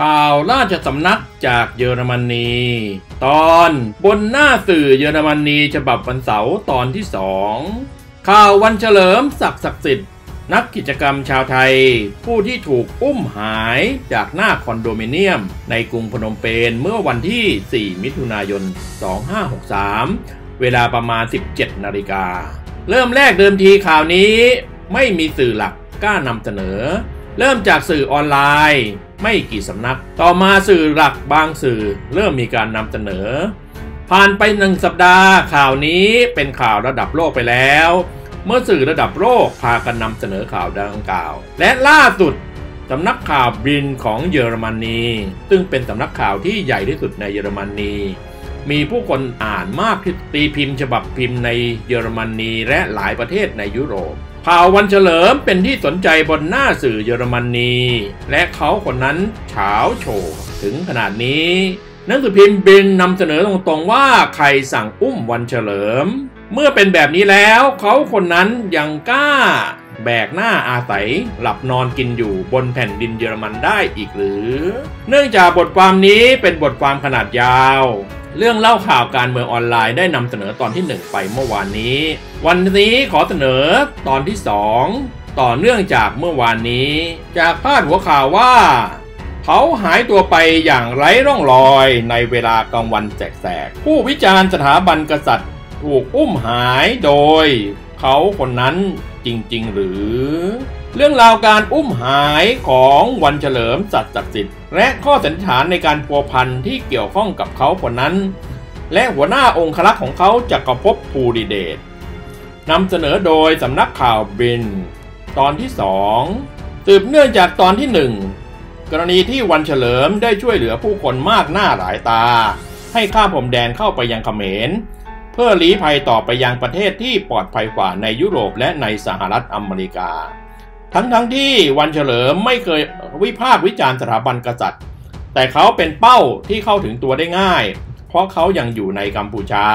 ข่าวราชสำนักจากเยอรมนี ตอนบนหน้าสื่อเยอรมนีฉบับวันเสาร์ตอนที่สองข่าววันเฉลิมศักดิ์ศักดิ์สิทธิ์ นักกิจกรรมชาวไทย ผู้ที่ถูกอุ้มหายจากหน้าคอนโดมิเนียม ในกรุงพนมเปญเมื่อวันที่ 4 มิถุนายน 2563 เวลาประมาณ 17 นาฬิกา เริ่มแรกเดิมทีข่าวนี้ไม่มีสื่อหลักกล้านำเสนอ เริ่มจากสื่อออนไลน์ ไม่กี่สำนัก ต่อมาสื่อหลักบางสื่อ เริ่มมีการนำเสนอ ผ่านไปหนึ่งสัปดาห์ ข่าวนี้เป็นข่าวระดับโลกไปแล้ว เมื่อสื่อระดับโลกพากันนำเสนอข่าวดังกล่าว และล่าสุดสำนักข่าวบินของเยอรมนี ซึ่งเป็นสำนักข่าวที่ใหญ่ที่สุดในเยอรมนี มีผู้คนอ่านมากที่ตีพิมพ์ฉบับพิมพ์ในเยอรมนีและหลายประเทศในยุโรป ข่าววันเฉลิมเป็นที่สนใจบนหน้าสื่อเยอรมนี และเขาคนนั้นเฉาโฉถึงขนาดนี้หนังสือพิมพ์บินนำเสนอตรงๆว่าใครสั่งอุ้มวันเฉลิม เมื่อเป็นแบบนี้แล้วเขาคนนั้นยังกล้า แบกหน้าอาศัยหลับนอนกินอยู่บนแผ่นดินเยอรมันได้อีกหรือ เนื่องจากบทความนี้เป็นบทความขนาดยาว เรื่องเล่าข่าวการเมืองออนไลน์ได้นำเสนอตอนที่ 1 ไปเมื่อวานนี้ วันนี้ขอเสนอตอนที่ 2 ต่อเนื่องจากเมื่อวานนี้ จากพาดหัวข่าวว่าเขาหายตัวไปอย่างไร้ร่องรอยในเวลากลางวันแสกๆ ผู้วิจารณ์สถาบันกษัตริย์ ถูกอุ้มหายโดย เขาคนนั้น จริง ๆ หรือ เรื่องราวการอุ้มหายของวันเฉลิมสัตย์ศักดิ์สิทธิ์และข้อสันนิษฐานในการพัวพันที่เกี่ยวข้องกับเขาคนนั้น และหัวหน้าองครักษ์ของเขาจักรภพภูริเดชนำเสนอโดยสำนักข่าวบิน ตอนที่สองสืบเนื่องจากตอนที่หนึ่งกรณีที่วันเฉลิมได้ช่วยเหลือผู้คนมากหน้าหลายตา ให้ข้ามพรมแดนเข้าไปยังเขมร พื่อลี้ภัยต่อไปยังประเทศที่ปลอดภัยกว่าในยุโรปและในสหรัฐอเมริกา ทั้งทั้งที่วันเฉลิมไม่เคยวิพากษ์วิจารณ์สถาบันกษัตริย์ แต่เขาเป็นเป้าที่เข้าถึงตัวได้ง่าย เพราะเขายังอยู่ในกัมพูชา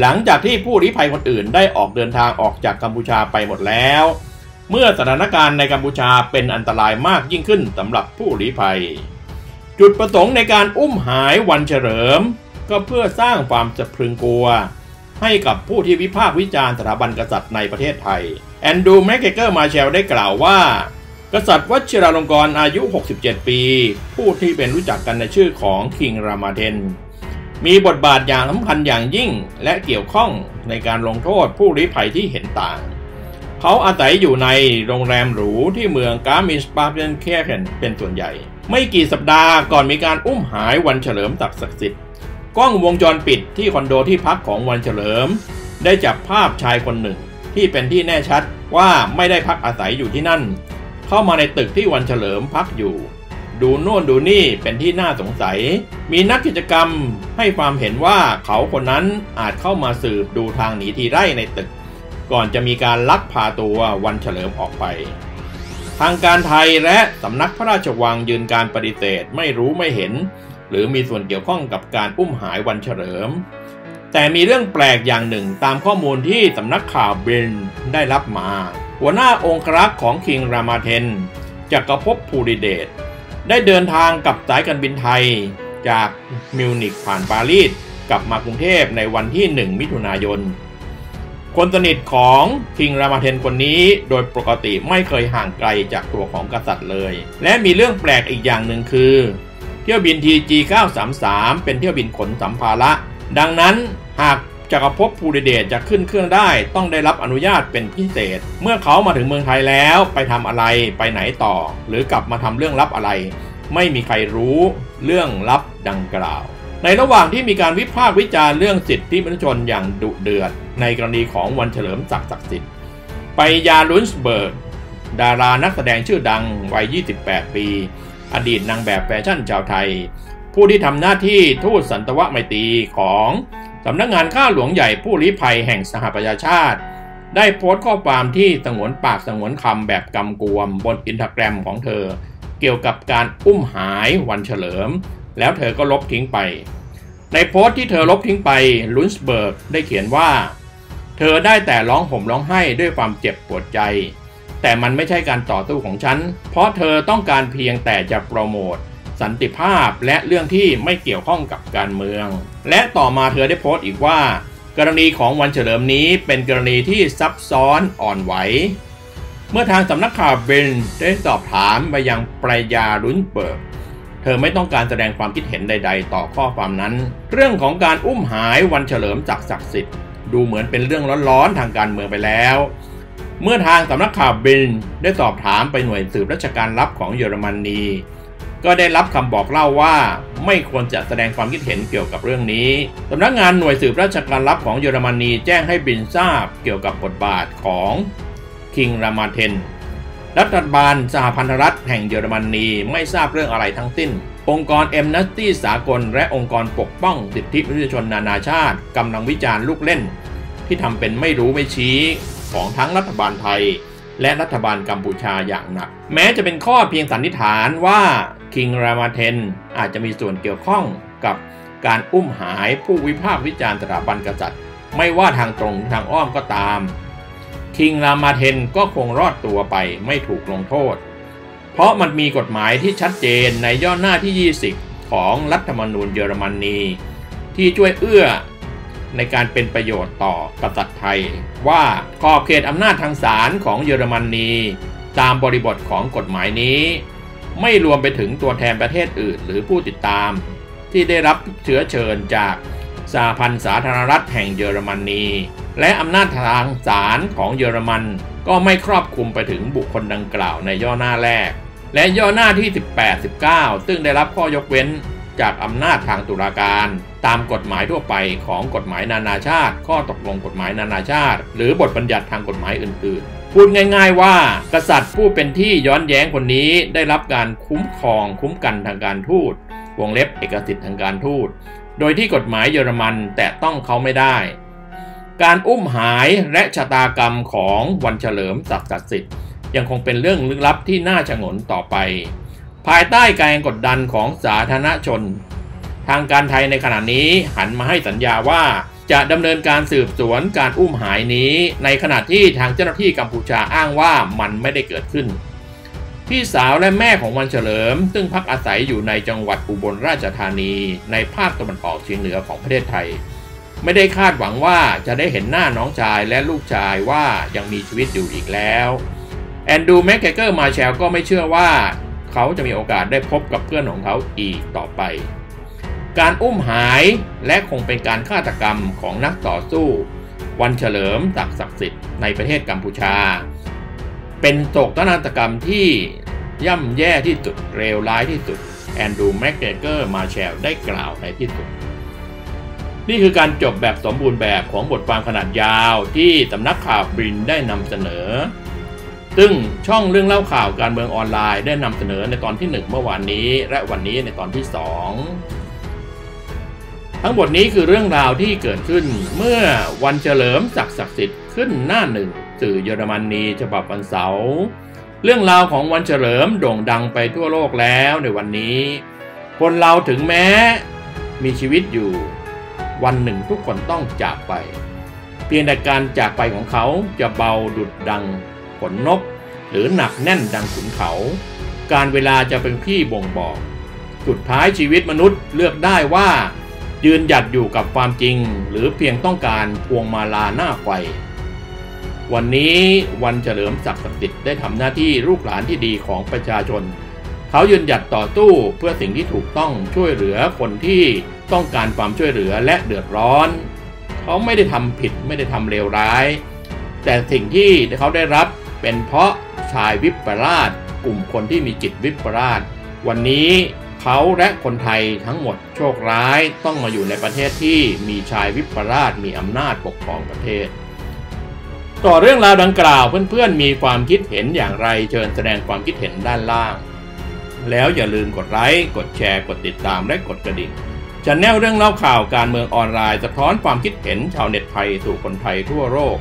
หลังจากที่ผู้ลี้ภัยคนอื่นได้ออกเดินทางออกจากกัมพูชาไปหมดแล้ว เมื่อสถานการณ์ในกัมพูชาเป็นอันตรายมากยิ่งขึ้นสำหรับผู้ลี้ภัย จุดประสงค์ในการอุ้มหายวันเฉลิม ก็เพื่อสร้างความสะพรึงกลัว ให้กับผู้ที่วิพากษ์วิจารณ์สถาบันกษัตริย์ในประเทศไทย แอนดูแมคเกเกอร์มาเชลได้กล่าวว่า กษัตริย์วชิราลงกรณ์อายุ 67 ปี ผู้ที่เป็นรู้จักกันในชื่อของคิงรามาเทน มีบทบาทอย่างสำคัญอย่างยิ่งและเกี่ยวข้องในการลงโทษผู้ลี้ภัยที่เห็นต่าง เขาอาศัยอยู่ในโรงแรมหรูที่เมืองกามิสปาเปนเคเคนเป็นส่วนใหญ่ ไม่กี่สัปดาห์ก่อนมีการอุ้มหายวันเฉลิมศักศักดิ์สิทธิ์ กล้องวงจรปิดที่คอนโดที่พักของวันเฉลิม ได้จับภาพชายคนหนึ่ง ที่เป็นที่แน่ชัดว่าไม่ได้พักอาศัยอยู่ที่นั่น เข้ามาในตึกที่วันเฉลิมพักอยู่ ดูโน่นดูนี่เป็นที่น่าสงสัย มีนักกิจกรรมให้ความเห็นว่าเขาคนนั้นอาจเข้ามาสืบดูทางหนีทีไร่ในตึก ก่อนจะมีการลักพาตัววันเฉลิมออกไปทางการไทยและสำนักพระราชวังยืนการปฏิเสธไม่รู้ไม่เห็น หรือมีส่วนเกี่ยวข้องกับการอุ้มหายวันเฉลิม แต่มีเรื่องแปลกอย่างหนึ่งตามข้อมูลที่สำนักข่าวเบนได้รับมา หัวหน้าองครักษ์ของคิงรามาเทนจักรภพภูริเดชได้เดินทางกับสายการบินไทย จากมิวนิกผ่านปารีสกลับมากรุงเทพในวันที่ 1 มิถุนายน คนสนิทของคิงรามาเทนคนนี้โดยปกติไม่เคยห่างไกลจากตัวของกษัตริย์เลย และมีเรื่องแปลกอีกอย่างหนึ่งคือ ที่ยวบิน TG 933 เป็นเที่ยวบินขนสัมภาระ ดังนั้นหากจักรภพภูริเดชจะขึ้นเครื่องได้ต้องได้รับอนุญาตเป็นพิเศษ เมื่อเขามาถึงเมืองไทยแล้วไปทำอะไรไปไหนต่อ หรือกลับมาทำเรื่องลับอะไร ไม่มีใครรู้เรื่องลับดังกล่าว ในระหว่างที่มีการวิพากษ์วิจารณ์เรื่องสิทธิมนุษยชนอย่างดุเดือด ในกรณีของวันเฉลิมศักดิ์ศักดิ์สิทธิ์ไปยาลุนส์เบิร์กดารานักแสดงชื่อดังวัย 28 ปี อดีตนางแบบแฟชั่นชาวไทย ผู้ที่ทำหน้าที่ทูตสันตวไมตรีของสำนักงานข้าหลวงใหญ่ผู้ลี้ภัยแห่งสหประชาชาติ ได้โพสต์ข้อความที่สงวนปากสงวนคำแบบกำกวม บนอินสตาแกรมของเธอ เกี่ยวกับการอุ้มหายวันเฉลิม แล้วเธอก็ลบทิ้งไป ในโพสต์ที่เธอลบทิ้งไปลุนส์เบิร์กได้เขียนว่า เธอได้แต่ร้องห่มร้องไห้ด้วยความเจ็บปวดใจ แต่มันไม่ใช่การต่อสู้ของฉัน เพราะเธอต้องการเพียงแต่จะโปรโมทสันติภาพและเรื่องที่ไม่เกี่ยวข้องกับการเมือง และต่อมาเธอได้โพสต์อีกว่า กรณีของวันเฉลิมนี้เป็นกรณีที่ซับซ้อนอ่อนไหว เมื่อทางสำนักข่าวเบนได้สอบถามไปยังปรายาลุนเบิร์กเธอไม่ต้องการแสดงความคิดเห็นใด ๆ ต่อข้อความนั้น เรื่องของการอุ้มหายวันเฉลิมจากศักดิ์สิทธิ์ดูเหมือนเป็นเรื่องร้อนๆทางการเมืองไปแล้ว เมื่อทางสำนักข่าวบินได้สอบถามไปหน่วยสืบราชการลับของเยอรมนีก็ได้รับคำบอกเล่าว่าไม่ควรจะแสดงความคิดเห็นเกี่ยวกับเรื่องนี้สำนักงานหน่วยสืบราชการลับของเยอรมนีแจ้งให้บินทราบเกี่ยวกับบทบาทของคิงรามาเทนรัฐบาลสหพันธรัฐแห่งเยอรมนีไม่ทราบเรื่องอะไรทั้งสิ้น องค์กรเอ็มนัสตี้สากล และองค์กรปกป้องสิทธิมนุษยชนนานาชาติกำลังวิจารณ์ลูกเล่น ที่ทำเป็นไม่รู้ไม่ชี้ ของทั้งรัฐบาลไทย และรัฐบาลกัมพูชาอย่างหนัก แม้จะเป็นข้อเพียงสันนิษฐานว่าคิงรามาเทนอาจจะมีส่วนเกี่ยวข้องกับการอุ้มหายผู้วิพากษ์วิจารณ์สถาบันกษัตริย์ ไม่ว่าทางตรงทางอ้อมก็ตาม คิงรามาเทนก็คงรอดตัวไปไม่ถูกลงโทษ เพราะมันมีกฎหมายที่ชัดเจนในย่อหน้าที่ 20 ของรัฐธรรมนูญเยอรมนีที่ช่วยเอื้อ ในการเป็นประโยชน์ต่อกษัตริย์ไทย ว่าขอบเขตอำนาจทางศาลของเยอรมนี ตามบริบทของกฎหมายนี้ ไม่รวมไปถึงตัวแทนประเทศอื่นหรือผู้ติดตาม ที่ได้รับเชื้อเชิญจากสหพันธ์สาธารณรัฐแห่งเยอรมนี และอำนาจทางศาลของเยอรมันก็ไม่ครอบคลุมไปถึงบุคคลดังกล่าวในย่อหน้าแรก และย่อหน้าที่ 18 19 ซึ่งได้รับข้อยกเว้น จากอำนาจทางตุลาการ ตามกฎหมายทั่วไปของกฎหมายนานาชาติ ข้อตกลงกฎหมายนานาชาติ หรือบทบัญญัติทางกฎหมายอื่น ๆพูดง่ายๆว่า กษัตริย์ผู้เป็นที่ย้อนแย้งคนนี้ได้รับการคุ้มครองคุ้มกันทางการทูตวงเล็บเอกสิทธิ์ทางการทูต โดยที่กฎหมายเยอรมันแตะต้องเขาไม่ได้ การอุ้มหายและชะตากรรมของวันเฉลิมศักดิ์สิทธิ์ยังคงเป็นเรื่องลึกลับที่น่าชงนต่อไป ภายใต้การกดดันของสาธารณชน ทางการไทยในขณะนี้หันมาให้สัญญาว่าจะดำเนินการสืบสวนการอุ้มหายนี้ ในขณะที่ทางเจ้าหน้าที่กัมพูชาอ้างว่ามันไม่ได้เกิดขึ้น พี่สาวและแม่ของวันเฉลิม ซึ่งพักอาศัยอยู่ในจังหวัดอุบลราชธานี ในภาคตะวันออกเฉียงเหนือของประเทศไทย ไม่ได้คาดหวังว่าจะได้เห็นหน้าน้องชายและลูกชายว่ายังมีชีวิตอยู่อีกแล้วแอนดูแม็กเกอร์มาแชลก็ไม่เชื่อว่า เขาจะมีโอกาสได้พบกับเพื่อนของเขาอีกต่อไป การอุ้มหายและคงเป็นการฆาตกรรมของนักต่อสู้ วันเฉลิมศักดิ์ศักดิ์สิทธิ์ในประเทศกัมพูชา เป็นโศกนาฏกรรมที่ย่ำแย่ที่สุดเลวร้ายที่สุดแอนดูแม็กเกเกอร์มาแชลได้กล่าวในที่สุด นี่คือการจบแบบสมบูรณ์แบบของบทความขนาดยาวที่สำนักข่าวบรินได้นำเสนอ ซึ่งช่องเรื่องเล่าข่าวการเมืองออนไลน์ได้นำเสนอในตอนที่ 1 เมื่อวานนี้ และวันนี้ในตอนที่ 2 ทั้งหมดนี้คือเรื่องราวที่เกิดขึ้นเมื่อวันเฉลิมศักดิ์ศักดิ์สิทธิ์ขึ้นหน้าหนึ่งสื่อเยอรมนีฉบับวันเสาร์เรื่องราวของวันเฉลิมโด่งดังไปทั่วโลกแล้วในวันนี้ คนเราถึงแม้มีชีวิตอยู่ วันหนึ่งทุกคนต้องจากไป เพียงแต่การจากไปของเขาจะเบาดุดดัง ขนนก หรือหนักแน่นดังขุนเขา การเวลาจะเป็นพี่บ่งบอก สุดท้ายชีวิตมนุษย์เลือกได้ว่า ยืนหยัดอยู่กับความจริง หรือเพียงต้องการพวงมาลาหน้าไฟ วันนี้วันเฉลิมศักดิ์สิทธิ์ได้ทำหน้าที่ลูกหลานที่ดีของประชาชน เขายืนหยัดต่อตู้เพื่อสิ่งที่ถูกต้องช่วยเหลือคนที่ต้องการความช่วยเหลือและเดือดร้อน เขาไม่ได้ทำผิดไม่ได้ทำเลวร้าย แต่สิ่งที่เขาได้รับ เป็นเพราะชายวิปราชกลุ่มคนที่มีจิตวิปราชวันนี้เขาและคนไทยทั้งหมดโชคร้ายต้องมาอยู่ในประเทศที่มีชายวิปราชมีอำนาจปกครองประเทศ ต่อเรื่องราวดังกล่าวเพื่อนๆ มีความคิดเห็นอย่างไรเชิญแสดงความคิดเห็นด้านล่าง แล้วอย่าลืมกดไลค์กดแชร์กดติดตามและกดกระดิ่งจะแนวเรื่องเล่าข่าวการเมืองออนไลน์สะท้อนความคิดเห็นชาวเน็ตไทยสู่คนไทยทั่วโลก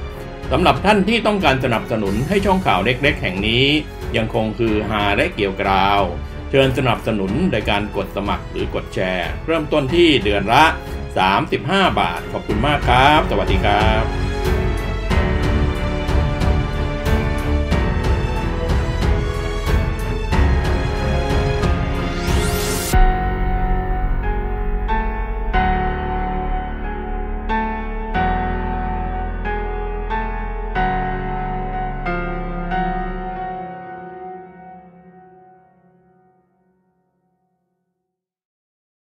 สำหรับท่านที่ต้องการสนับสนุนให้ช่องข่าวเล็กๆ แห่งนี้ ยังคงคือหาและเกี่ยวกราว เชิญสนับสนุนโดยการกดสมัครหรือกดแชร์ เริ่มต้นที่เดือนละ 35 บาท ขอบคุณมากครับ สวัสดีครับ